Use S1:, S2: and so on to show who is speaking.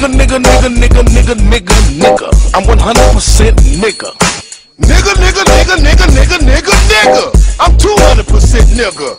S1: Nigga, nigga, nigga, nigga, nigga, nigga, nigga. I'm 100% nigga.
S2: Nigga, nigga, nigga, nigga, nigga, nigga, nigga. I'm 200% nigga.